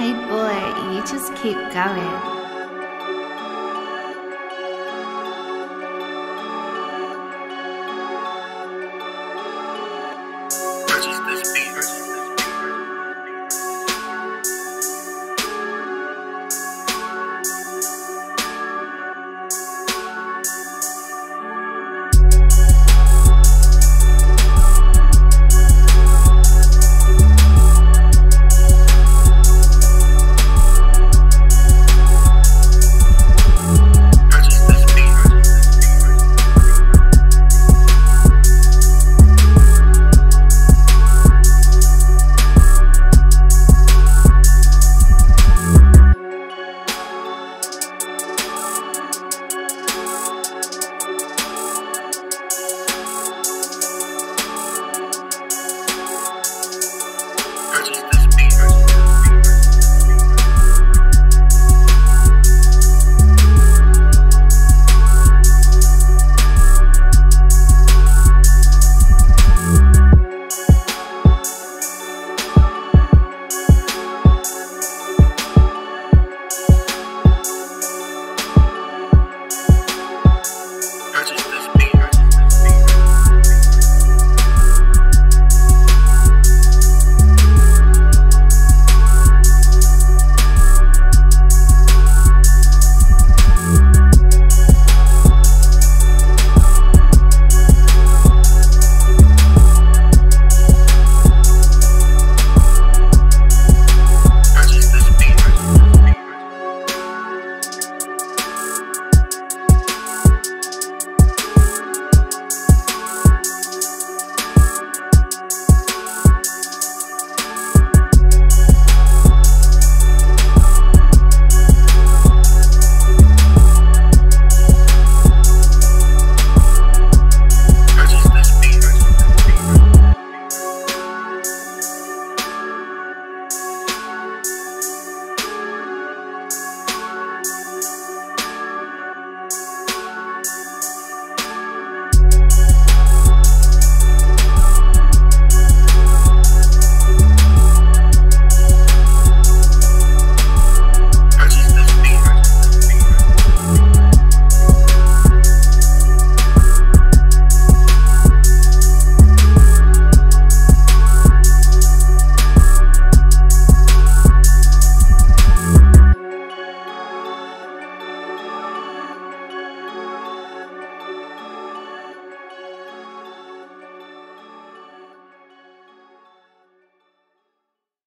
Hey boy, you just keep going.